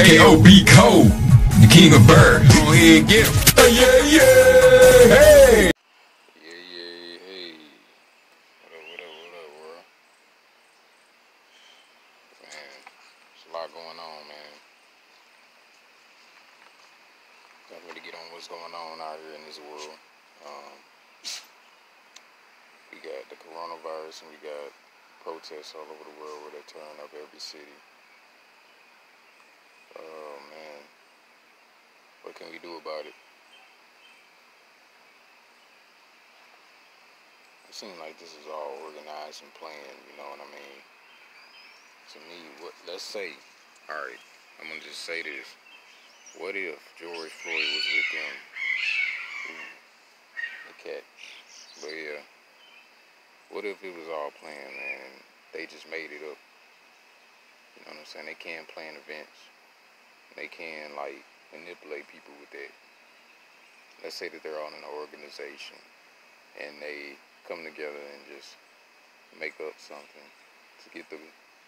K.O.B. Cole, the king of bird. Go ahead and get him. Yeah, yeah, hey. Yeah, yeah, hey. What up, what up, what up, world? Man, there's a lot going on, man. Can't really get on what's going on out here in this world. Um, we got the coronavirus and we got protests all over the world where they're tearing up every city. Oh, man. What can we do about it? It seems like this is all organized and planned, you know what I mean? To me, what let's say, alright, I'm gonna just say this. What if George Floyd was with them? Ooh, the cat. But yeah. What if it was all planned, man? They just made it up. You know what I'm saying? They can't plan events. They can like manipulate people with that. Let's say that they're on an organization and they come together and just make up something to get the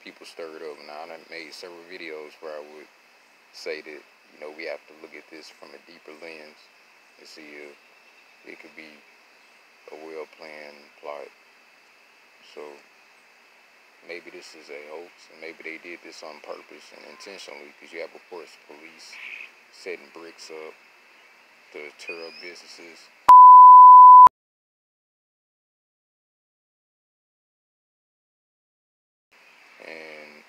people stirred up. Now, I made several videos where I would say that, you know, we have to look at this from a deeper lens and see if it could be a well-planned plot. So maybe this is a hoax and maybe they did this on purpose and intentionally because you have, of course, police setting bricks up to tear up businesses. And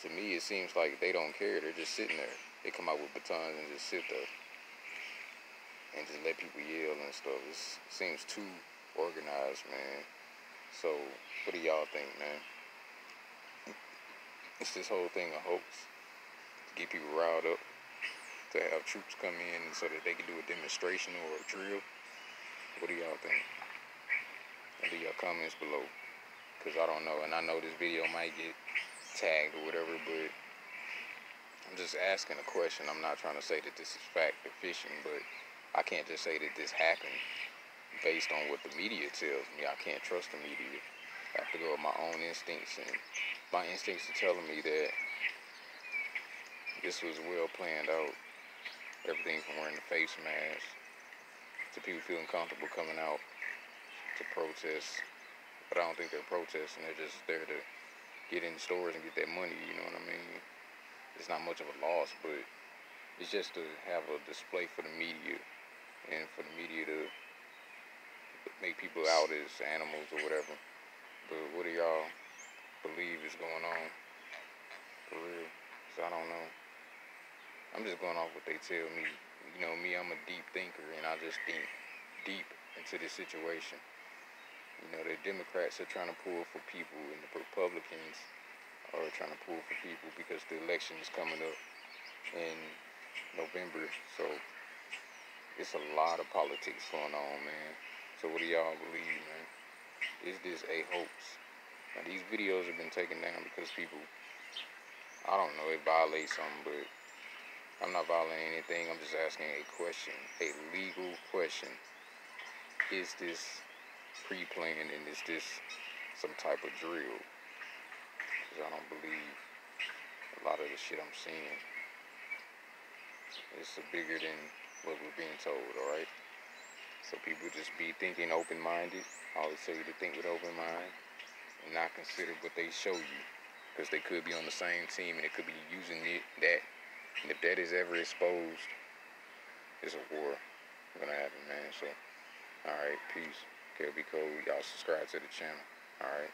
to me, it seems like they don't care. They're just sitting there. They come out with batons and just sit there and just let people yell and stuff. It seems too organized, man. So, what do y'all think, man? Is this whole thing a hoax to get people riled up, to have troops come in so that they can do a demonstration or a drill? What do y'all think? Leave your comments below, because I don't know. And I know this video might get tagged or whatever, but I'm just asking a question. I'm not trying to say that this is fact or fishing, but I can't just say that this happened based on what the media tells me. I can't trust the media. I have to go with my own instincts, and my instincts are telling me that this was well planned out. Everything from wearing the face mask to people feeling comfortable coming out to protest. But I don't think they're protesting. They're just there to get in stores and get that money. You know what I mean? It's not much of a loss, but it's just to have a display for the media and for the media to make people out as animals or whatever. But what do y'all believe is going on? For real? Cause I don't know. I'm just going off what they tell me. You know me, I'm a deep thinker and I just think deep into this situation. You know, the Democrats are trying to pull for people and the Republicans are trying to pull for people because the election is coming up in November. So it's a lot of politics going on, man. So what do y'all believe? Is this a hoax? Now these videos have been taken down because people, I don't know, it violates something, but I'm not violating anything. I'm just asking a question, a legal question. Is this pre-planned and is this some type of drill? Because I don't believe a lot of the shit I'm seeing. It's bigger than what we're being told, alright? So people just be thinking open-minded. I always tell you to think with open mind and not consider what they show you. Because they could be on the same team and it could be using it, that. And if that is ever exposed, it's a war gonna happen, man. So, alright, peace. K.O.B. Code, y'all subscribe to the channel. Alright.